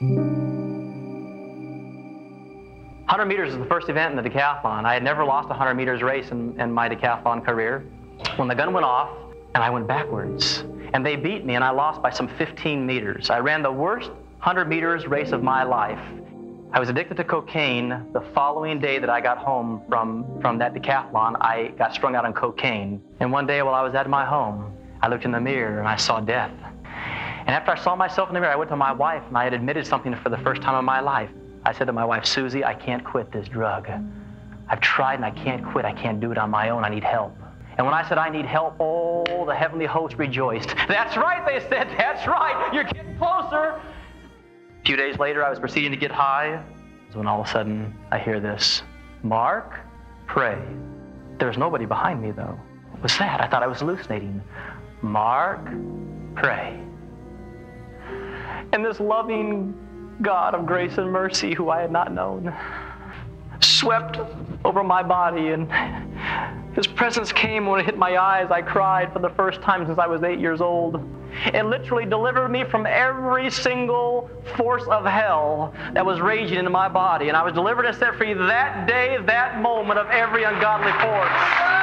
100 meters is the first event in the decathlon. I had never lost a 100 meters race in, in my decathlon career. When the gun went off, and I went backwards, and they beat me, and I lost by some 15 meters. I ran the worst 100 meters race of my life. I was addicted to cocaine. The following day that I got home from, from that decathlon, I got strung out on cocaine. And one day while I was at my home, I looked in the mirror and I saw death. And after I saw myself in the mirror, I went to my wife and I had admitted something for the first time in my life. I said to my wife, Susie, I can't quit this drug. I've tried and I can't quit. I can't do it on my own. I need help. And when I said I need help, oh, the heavenly host rejoiced. That's right, they said. That's right. You're getting closer. A few days later, I was proceeding to get high. When all of a sudden, I hear this Mark, pray. There's nobody behind me, though. What was that? I thought I was hallucinating. Mark, pray. And this loving God of grace and mercy, who I had not known, swept over my body and his presence came when it hit my eyes. I cried for the first time since I was eight years old. It literally delivered me from every single force of hell that was raging in my body. And I was delivered and set free that day, that moment of every ungodly force.